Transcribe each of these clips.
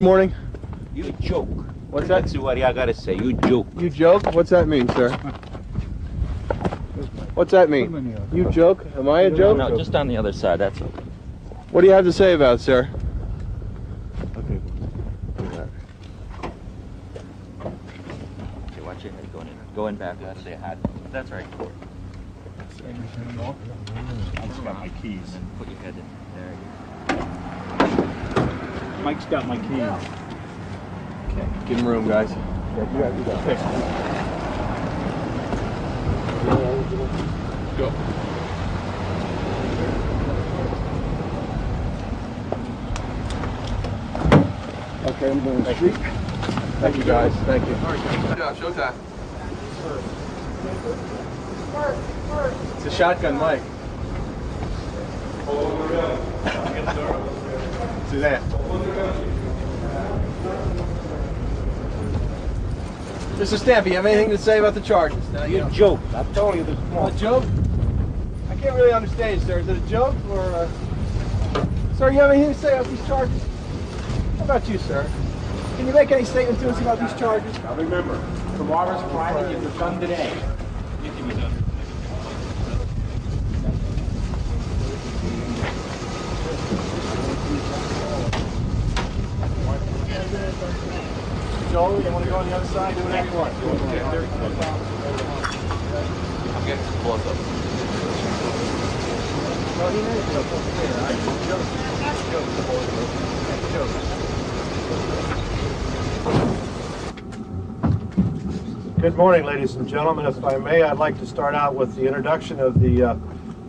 Morning. You joke. What's that? That's what I gotta say. You joke. You joke? What's that mean, sir? What's that mean? You joke? Am I a joke? No, just on the other side. That's okay. What do you have to say about it, sir? Okay, Okay, watch your head going in. Going back. That's say hat. That's right. I just got my keys. And put your head in. There you go. Mike's got my keys. Okay. Give him room, guys. Yeah, you got, you got. Go. Okay, I'm going to street. Thank you, guys. Thank you. All right, good job. Showtime. It's a shotgun mic. Suzanne. Mr. Stanfa, you have anything to say about the charges? No, You don't. joke. I'm telling you this A joke? I can't really understand, sir. Is it a joke or a... Sir, you have anything to say about these charges? How about you, sir? Can you make any statement to us about these charges? Now remember, tomorrow's Friday, get it done today. Joe, you want to go on the other side? Do whatever you want. I'm getting some close up. He. I joke. Joke. Joke. Good morning, ladies and gentlemen. If I may, I'd like to start out with the introduction of the uh,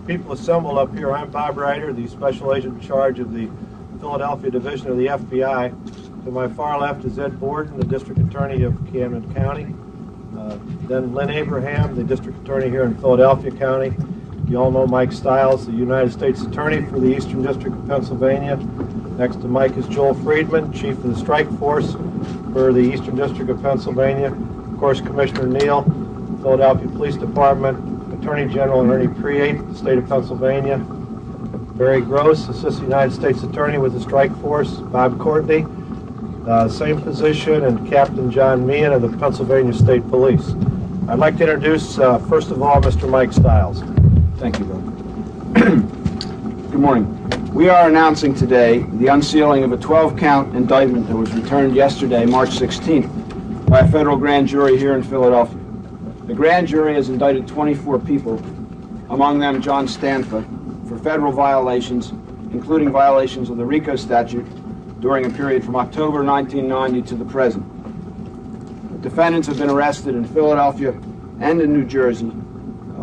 people assembled up here. I'm Bob Ryder, the Special Agent in charge of the Philadelphia Division of the FBI. To my far left is Ed Borden, the District Attorney of Camden County. Uh, Then Lynn Abraham, the District Attorney here in Philadelphia County. You all know Mike Stiles, the United States Attorney for the Eastern District of Pennsylvania. Next to Mike is Joel Friedman, Chief of the Strike Force for the Eastern District of Pennsylvania. Of course, Commissioner Neal, Philadelphia Police Department, Attorney General Ernie Preate, the State of Pennsylvania. Barry Gross, Assistant United States Attorney with the Strike Force. Bob Courtney, uh, same position, and Captain John Meehan of the Pennsylvania State Police. I'd like to introduce, uh, first of all, Mr. Mike Stiles. Thank you, Bill. Good morning. We are announcing today the unsealing of a 12-count indictment that was returned yesterday, March 16th, by a federal grand jury here in Philadelphia. The grand jury has indicted 24 people, among them John Stanfa, for federal violations, including violations of the RICO statute during a period from October 1990 to the present. Defendants have been arrested in Philadelphia and in New Jersey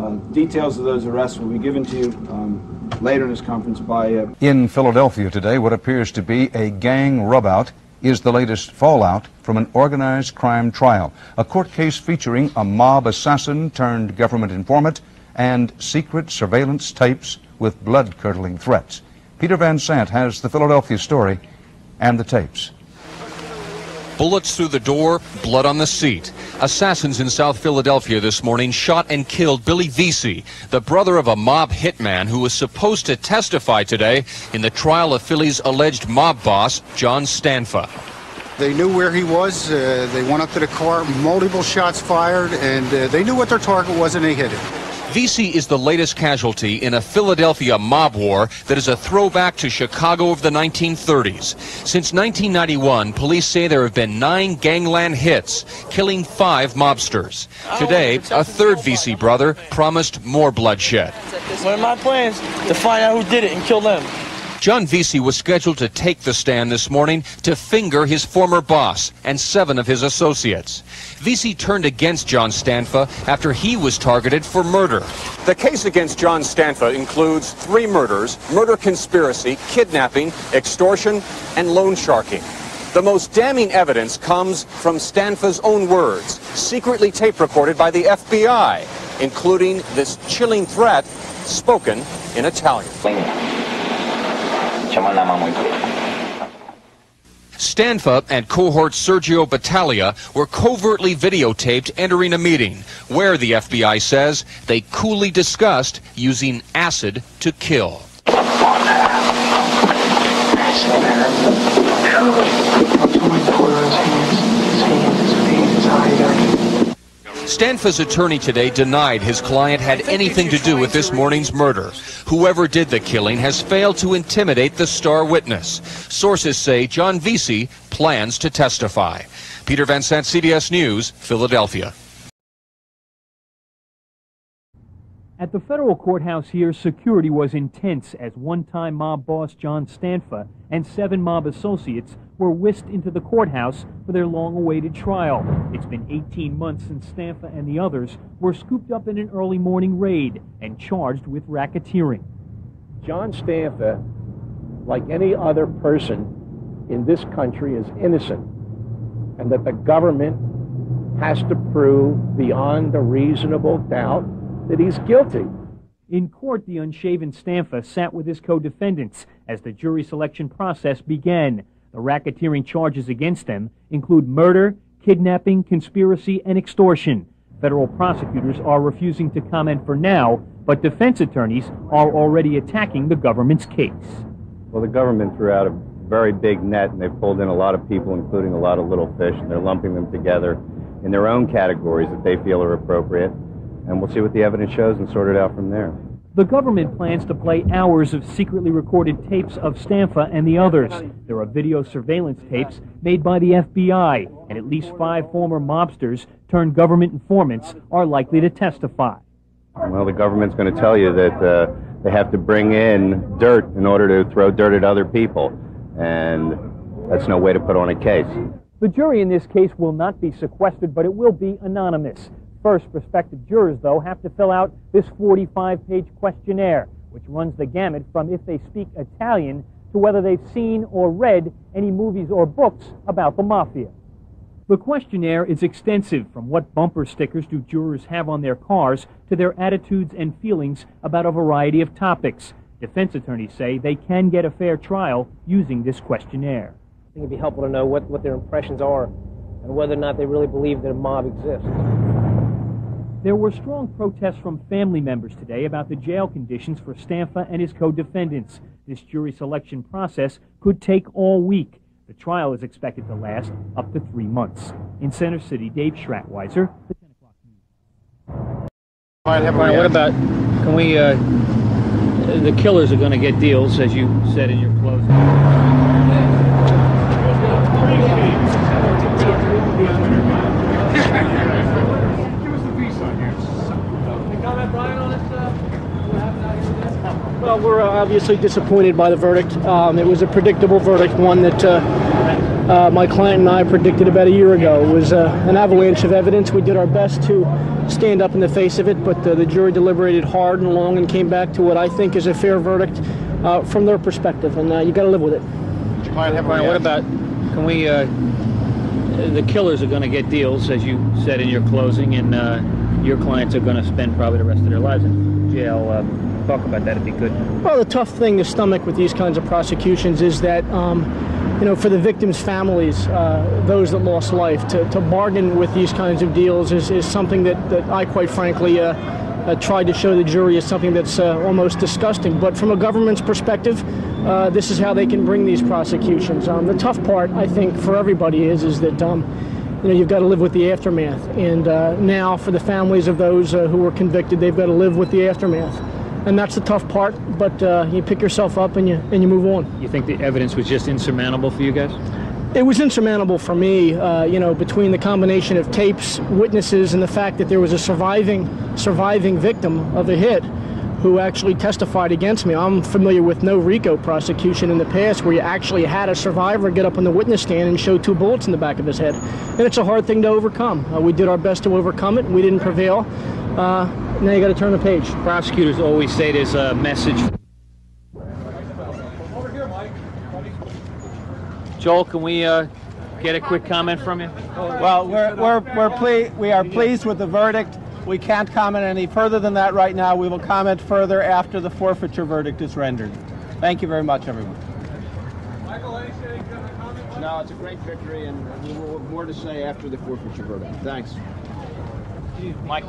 uh, Details of those arrests will be given to you um, later in this conference by uh, In Philadelphia today, what appears to be a gang rubout is the latest fallout from an organized crime trial. A court case featuring a mob assassin turned government informant and secret surveillance tapes with blood curdling threats. Peter Van Sant has the Philadelphia story and the tapes. Bullets through the door, blood on the seat. Assassins in South Philadelphia this morning shot and killed Billy Veasey, the brother of a mob hitman who was supposed to testify today in the trial of Philly's alleged mob boss, John Stanfa. They knew where he was. Uh, they went up to the car, multiple shots fired, and uh, they knew what their target was, and they hit it. Veasey is the latest casualty in a Philadelphia mob war that is a throwback to Chicago of the 1930s. Since 1991, police say there have been nine gangland hits, killing five mobsters. Today, a third Veasey brother promised more bloodshed. One of my plans to find out who did it and kill them. John Veasey was scheduled to take the stand this morning to finger his former boss and seven of his associates. Veasey turned against John Stanfa after he was targeted for murder. The case against John Stanfa includes three murders, murder conspiracy, kidnapping, extortion, and loan sharking. The most damning evidence comes from Stanfa's own words, secretly tape recorded by the FBI, including this chilling threat spoken in Italian. Stanfa and cohort Sergio Battaglia were covertly videotaped entering a meeting where the FBI says they coolly discussed using acid to kill. Come. Stanfa's attorney today denied his client had anything to do with this morning's murder. Whoever did the killing has failed to intimidate the star witness. Sources say John Veasey plans to testify. Peter Van Sant, CBS News, Philadelphia. At the federal courthouse here, security was intense as one-time mob boss John Stanfa and seven mob associates were whisked into the courthouse for their long-awaited trial. It's been 18 months since Stanfa and the others were scooped up in an early morning raid and charged with racketeering. John Stanfa, like any other person in this country, is innocent, and that the government has to prove beyond a reasonable doubt that he's guilty. In court, the unshaven Stanfa sat with his co-defendants as the jury selection process began. The racketeering charges against them include murder, kidnapping, conspiracy, and extortion. Federal prosecutors are refusing to comment for now, but defense attorneys are already attacking the government's case. Well, the government threw out a very big net, and they've pulled in a lot of people, including a lot of little fish, and they're lumping them together in their own categories that they feel are appropriate and we'll see what the evidence shows and sort it out from there. The government plans to play hours of secretly recorded tapes of Stanfa and the others. There are video surveillance tapes made by the FBI, and at least five former mobsters turned government informants are likely to testify. Well, the government's going to tell you that uh, they have to bring in dirt in order to throw dirt at other people, and that's no way to put on a case. The jury in this case will not be sequestered, but it will be anonymous. First, prospective jurors, though, have to fill out this 45 page questionnaire, which runs the gamut from if they speak Italian to whether they've seen or read any movies or books about the mafia. The questionnaire is extensive, from what bumper stickers do jurors have on their cars to their attitudes and feelings about a variety of topics. Defense attorneys say they can get a fair trial using this questionnaire. I think it'd be helpful to know what, what their impressions are and whether or not they really believe that a mob exists. There were strong protests from family members today about the jail conditions for Stanfa and his co-defendants. This jury selection process could take all week. The trial is expected to last up to three months. In Center City, Dave Schratwieser, the 10 o'clock news. Brian, what about, can we, uh, the killers are going to get deals, as you said in your closing. Well, we're uh, obviously disappointed by the verdict. Um, it was a predictable verdict, one that uh, uh, my client and I predicted about a year ago. It was uh, an avalanche of evidence. We did our best to stand up in the face of it, but uh, the jury deliberated hard and long and came back to what I think is a fair verdict uh, from their perspective, and you got to live with it. Brian, what about, can we, the killers are going to get deals, as you said in your closing, and your clients are going to spend probably the rest of their lives in jail. Um, talk about that if you could. Well, the tough thing to stomach with these kinds of prosecutions is that, um, you know, for the victims' families, uh, those that lost life, to, to bargain with these kinds of deals is, is something that, that I quite frankly uh, uh, tried to show the jury is something that's uh, almost disgusting. But from a government's perspective, uh, this is how they can bring these prosecutions. Um, the tough part, I think, for everybody is is that. Um, you know, you've got to live with the aftermath. And uh, now, for the families of those who were convicted, they've got to live with the aftermath and that's the tough part. But uh, you pick yourself up and you and you move on. You think the evidence was just insurmountable for you guys? It was insurmountable for me. Uh, you know, between the combination of tapes, witnesses, and the fact that there was a surviving surviving victim of a hit who actually testified against me. I'm familiar with no RICO prosecution in the past where you actually had a survivor get up on the witness stand and show two bullets in the back of his head. And it's a hard thing to overcome. Uh, we did our best to overcome it. We didn't prevail. Uh, now you got to turn the page. Prosecutors always say there's a message. Joel, can we uh, get a quick comment from you? Well, we're, we're, we're ple- we are pleased with the verdict. We can't comment any further than that right now. We will comment further after the forfeiture verdict is rendered. Thank you very much, everyone. Michael, No, it's a great victory, and we'll have more to say after the forfeiture verdict. Thanks. Mike.